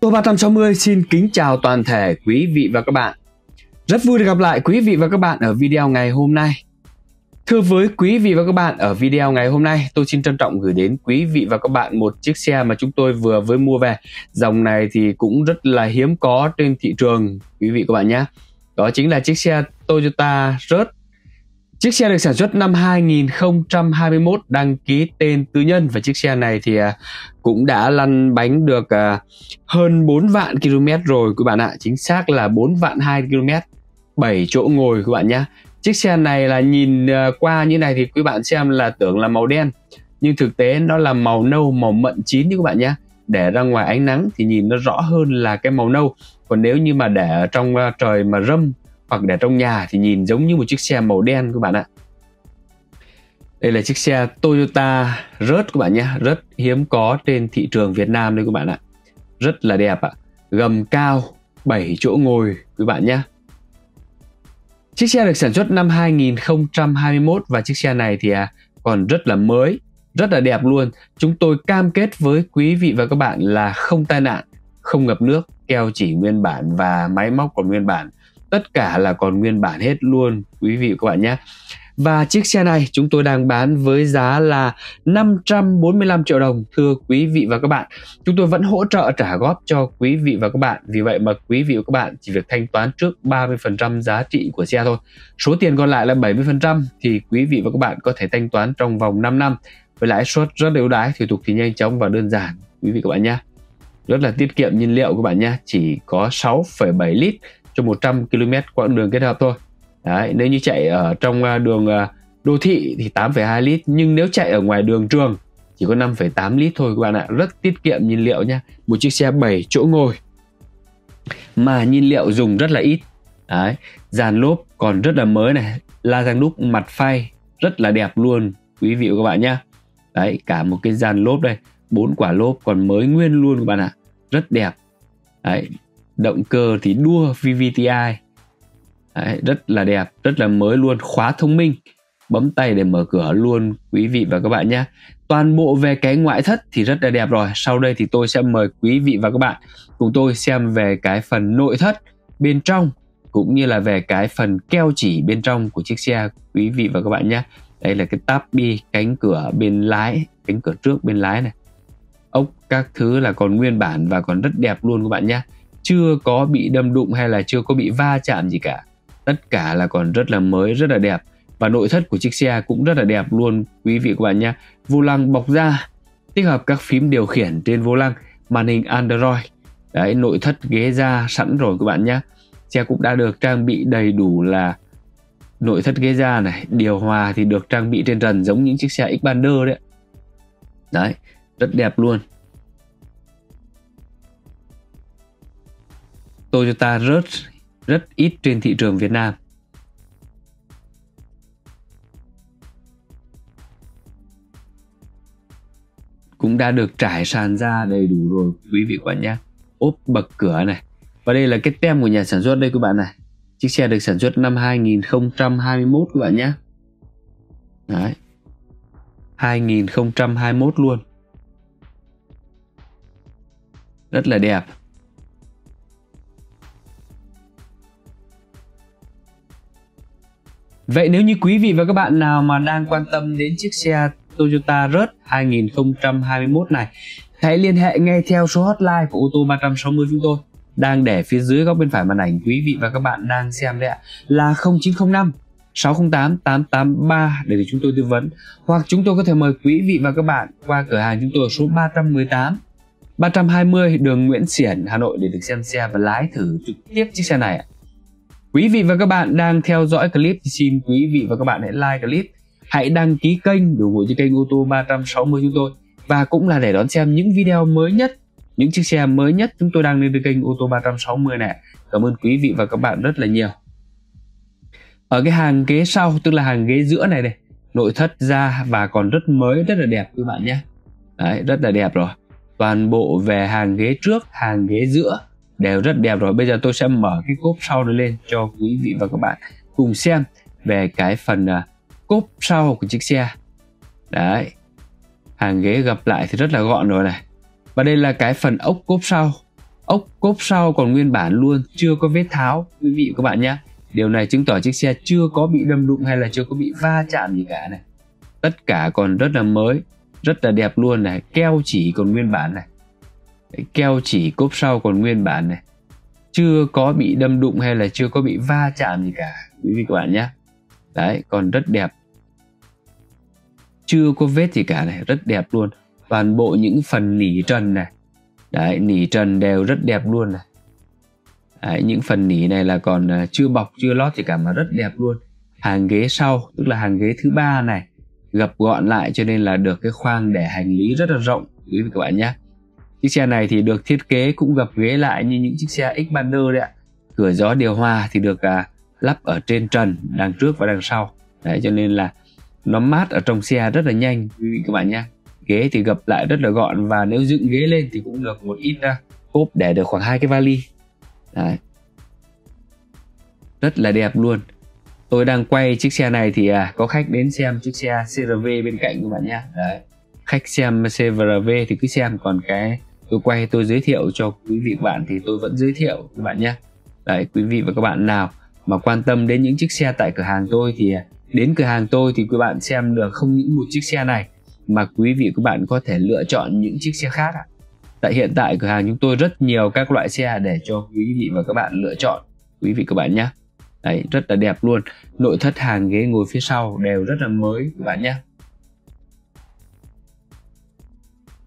Tô 360 xin kính chào toàn thể quý vị và các bạn. Rất vui được gặp lại quý vị và các bạn ở video ngày hôm nay. Thưa với quý vị và các bạn, ở video ngày hôm nay tôi xin trân trọng gửi đến quý vị và các bạn một chiếc xe mà chúng tôi vừa mới mua về. Dòng này thì cũng rất là hiếm có trên thị trường quý vị các bạn nhé. Đó chính là chiếc xe Toyota Rush Chiếc xe được sản xuất năm 2021 đăng ký tên tư nhân và chiếc xe này thì à, cũng đã lăn bánh được à, hơn 4 vạn km rồi các bạn ạ. Chính xác là 4 vạn 2 km, 7 chỗ ngồi các bạn nhé. Chiếc xe này là nhìn à, qua như này thì quý bạn xem là tưởng là màu đen nhưng thực tế nó là màu nâu, màu mận chín như các bạn nhé. Để ra ngoài ánh nắng thì nhìn nó rõ hơn là cái màu nâu. Còn nếu như mà để ở trong trời mà râm hoặc để trong nhà thì nhìn giống như một chiếc xe màu đen các bạn ạ. Đây là chiếc xe Toyota rớt các bạn nhé. Rất hiếm có trên thị trường Việt Nam đây các bạn ạ. Rất là đẹp ạ. Gầm cao 7 chỗ ngồi các bạn nhé. Chiếc xe được sản xuất năm 2021 và chiếc xe này thì à, còn rất là mới, rất là đẹp luôn. Chúng tôi cam kết với quý vị và các bạn là không tai nạn, không ngập nước, keo chỉ nguyên bản và máy móc còn nguyên bản tất cả là còn nguyên bản hết luôn quý vị các bạn nhé và chiếc xe này chúng tôi đang bán với giá là 545 triệu đồng thưa quý vị và các bạn. Chúng tôi vẫn hỗ trợ trả góp cho quý vị và các bạn. Vì vậy mà quý vị và các bạn chỉ việc thanh toán trước 30% giá trị của xe thôi. Số tiền còn lại là 70% thì quý vị và các bạn có thể thanh toán trong vòng 5 năm với lãi suất rất ưu đãi, thủ tục thì nhanh chóng và đơn giản quý vị các bạn nhé. Rất là tiết kiệm nhiên liệu các bạn nhé, chỉ có 6,7 lít cho 100 km quãng đường kết hợp thôi. Đấy, nếu như chạy ở trong à, đường à, đô thị thì 8,2 lít nhưng nếu chạy ở ngoài đường trường chỉ có 5,8 lít thôi các bạn ạ. Rất tiết kiệm nhiên liệu nha một chiếc xe 7 chỗ ngồi mà nhiên liệu dùng rất là ít. Đấy, dàn lốp còn rất là mới này. La răng đúc mặt phay rất là đẹp luôn quý vị và các bạn nhé đấy cả một cái dàn lốp đây bốn quả lốp còn mới nguyên luôn các bạn ạ. Rất đẹp. Đấy động cơ thì đua VVTi Đấy, rất là đẹp rất là mới luôn khóa thông minh. Bấm tay để mở cửa luôn quý vị và các bạn nhé. Toàn bộ về cái ngoại thất thì rất là đẹp rồi. Sau đây thì tôi sẽ mời quý vị và các bạn cùng tôi xem về cái phần nội thất bên trong cũng như là về cái phần keo chỉ bên trong của chiếc xe quý vị và các bạn nhé. Đây là cái tab bi cánh cửa bên lái cánh cửa trước bên lái này. Ốc các thứ là còn nguyên bản và còn rất đẹp luôn các bạn nhé chưa có bị đâm đụng hay là chưa có bị va chạm gì cả. Tất cả là còn rất là mới, rất là đẹp. Và nội thất của chiếc xe cũng rất là đẹp luôn, quý vị các bạn nhé. Vô lăng bọc da, tích hợp các phím điều khiển trên vô lăng, màn hình Android. Đấy, nội thất, ghế da sẵn rồi các bạn nhé. Xe cũng đã được trang bị đầy đủ là nội thất, ghế da này, điều hòa thì được trang bị trên trần giống những chiếc xe Xpander đấy đấy, rất đẹp luôn. Toyota rất rất ít trên thị trường Việt Nam. Cũng đã được trải sàn ra đầy đủ rồi, quý vị các bạn nhé. Ốp bậc cửa này. Và đây là cái tem của nhà sản xuất đây các bạn này. Chiếc xe được sản xuất năm 2021 các bạn nhé. Đấy. 2021 luôn. Rất là đẹp. Vậy nếu như quý vị và các bạn nào mà đang quan tâm đến chiếc xe Toyota Rush 2021 này, hãy liên hệ ngay theo số hotline của ô tô 360 chúng tôi đang để phía dưới góc bên phải màn ảnh quý vị và các bạn đang xem đấy ạ là 0905 608 883 để, được chúng tôi tư vấn hoặc chúng tôi có thể mời quý vị và các bạn qua cửa hàng chúng tôi ở số 318 320 đường Nguyễn Xiển Hà Nội để được xem xe và lái thử trực tiếp chiếc xe này ạ. Quý vị và các bạn đang theo dõi clip thì xin quý vị và các bạn hãy like clip, hãy đăng ký kênh để ủng hộ cho kênh ô tô 360 chúng tôi và cũng là để đón xem những video mới nhất, những chiếc xe mới nhất chúng tôi đang lên trên kênh ô tô 360 này. Cảm ơn quý vị và các bạn rất là nhiều. Ở cái hàng ghế sau tức là hàng ghế giữa này đây, nội thất da và còn rất mới, rất là đẹp các bạn nhé. Đấy, rất là đẹp rồi. Toàn bộ về hàng ghế trước, hàng ghế giữa đều rất đẹp rồi. Bây giờ tôi sẽ mở cái cốp sau này lên cho quý vị và các bạn cùng xem về cái phần uh, cốp sau của chiếc xe. Đấy. Hàng ghế gập lại thì rất là gọn rồi này. Và đây là cái phần ốc cốp sau. Ốc cốp sau còn nguyên bản luôn chưa có vết tháo quý vị và các bạn nhé. Điều này chứng tỏ chiếc xe chưa có bị đâm đụng hay là chưa có bị va chạm gì cả này. Tất cả còn rất là mới rất là đẹp luôn này. Keo chỉ còn nguyên bản này keo chỉ cốp sau còn nguyên bản này. Chưa có bị đâm đụng hay là chưa có bị va chạm gì cả quý vị các bạn nhé. Đấy còn rất đẹp. Chưa có vết gì cả này rất đẹp luôn. Toàn bộ những phần nỉ trần này. Đấy nỉ trần đều rất đẹp luôn này. Đấy, những phần nỉ này là còn à, chưa bọc chưa lót gì cả mà rất đẹp luôn. Hàng ghế sau tức là hàng ghế thứ ba này gập gọn lại cho nên là được cái khoang để hành lý rất là rộng quý vị các bạn nhé chiếc xe này thì được thiết kế cũng gập ghế lại như những chiếc xe Xpander đấy ạ. Cửa gió điều hòa thì được à, lắp ở trên trần đằng trước và đằng sau. Đấy cho nên là nó mát ở trong xe rất là nhanh quý vị các bạn nhé. Ghế thì gập lại rất là gọn và nếu dựng ghế lên thì cũng được một ít à, uh, cốp để được khoảng hai cái vali. Đấy. rất là đẹp luôn. Tôi đang quay chiếc xe này thì à, có khách đến xem chiếc xe CRV bên cạnh các bạn nhé. Đấy. Khách xem CRV thì cứ xem còn cái tôi quay tôi giới thiệu cho quý vị các bạn thì tôi vẫn giới thiệu các bạn nhé đấy quý vị và các bạn nào mà quan tâm đến những chiếc xe tại cửa hàng tôi thì đến cửa hàng tôi thì quý bạn xem được không những một chiếc xe này mà quý vị các bạn có thể lựa chọn những chiếc xe khác ạ. Tại hiện tại cửa hàng chúng tôi rất nhiều các loại xe để cho quý vị và các bạn lựa chọn quý vị các bạn nhé. Đấy, rất là đẹp luôn. Nội thất hàng ghế ngồi phía sau đều rất là mới các bạn nhé.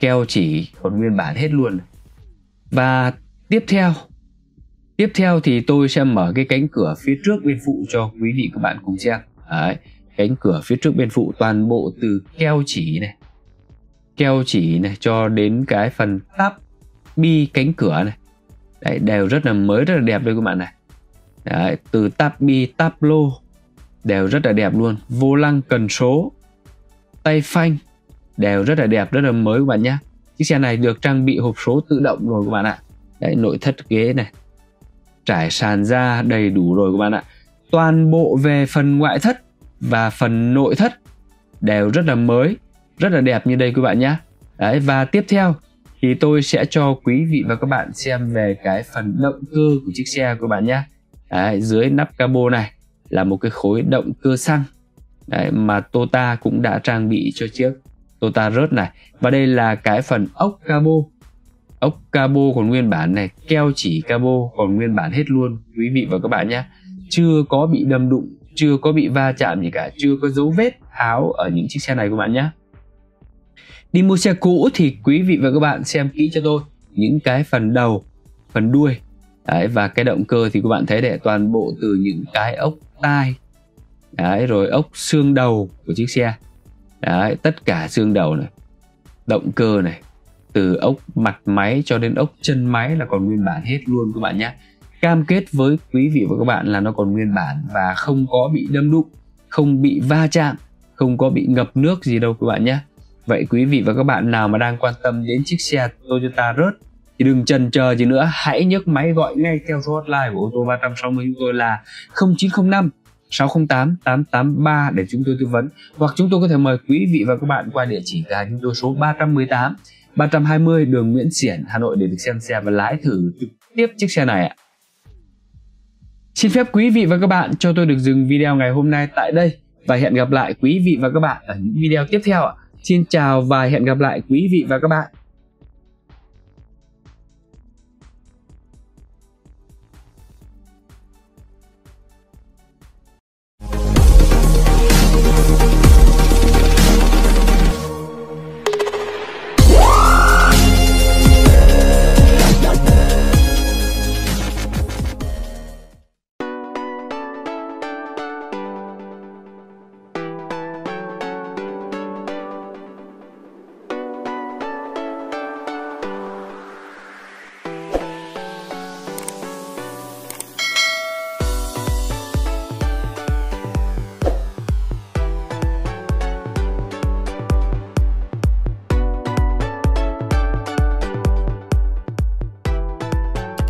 Keo chỉ còn nguyên bản hết luôn. Và tiếp theo Tiếp theo thì tôi sẽ mở cái cánh cửa phía trước bên phụ cho quý vị các bạn cùng xem. Đấy, cánh cửa phía trước bên phụ toàn bộ từ keo chỉ này keo chỉ này cho đến cái phần tắp bi cánh cửa này đấy đều rất là mới rất là đẹp đây các bạn này đấy, từ tắp bi tắp lô đều rất là đẹp luôn vô lăng cần số tay phanh đều rất là đẹp rất là mới các bạn nhé. Chiếc xe này được trang bị hộp số tự động rồi các bạn ạ. Đấy nội thất ghế này. Trải sàn ra đầy đủ rồi các bạn ạ. Toàn bộ về phần ngoại thất và phần nội thất đều rất là mới rất là đẹp như đây các bạn nhé. Đấy, và tiếp theo thì tôi sẽ cho quý vị và các bạn xem về cái phần động cơ của chiếc xe của bạn nhé. Đấy, dưới nắp cabo này là một cái khối động cơ xăng. Đấy, mà Tota cũng đã trang bị cho chiếc. Tota rớt này. Và đây là cái phần ốc cabo. Ốc cabo còn nguyên bản này. Keo chỉ cabo còn nguyên bản hết luôn quý vị và các bạn nhé. Chưa có bị đâm đụng chưa có bị va chạm gì cả chưa có dấu vết tháo ở những chiếc xe này các bạn nhé. Đi mua xe cũ thì quý vị và các bạn xem kỹ cho tôi những cái phần đầu phần đuôi. Đấy, và cái động cơ thì các bạn thấy để toàn bộ từ những cái ốc tai đấy, rồi ốc xương đầu của chiếc xe đấy, tất cả xương đầu này động cơ này từ ốc mặt máy cho đến ốc chân máy là còn nguyên bản hết luôn các bạn nhé. Cam kết với quý vị và các bạn là nó còn nguyên bản và không có bị đâm đụng không bị va chạm không có bị ngập nước gì đâu các bạn nhé. Vậy quý vị và các bạn nào mà đang quan tâm đến chiếc xe Toyota rớt thì đừng chần chờ gì nữa hãy nhấc máy gọi ngay theo số hotline của ô tô 360 chúng tôi là 0905 608 883 để chúng tôi tư vấn hoặc chúng tôi có thể mời quý vị và các bạn qua địa chỉ cửa hàng chúng tôi số 318 320 đường Nguyễn Xiển, Hà Nội để được xem xe và lái thử trực tiếp chiếc xe này ạ. Xin phép quý vị và các bạn cho tôi được dừng video ngày hôm nay tại đây và hẹn gặp lại quý vị và các bạn ở những video tiếp theo ạ. Xin chào và hẹn gặp lại quý vị và các bạn.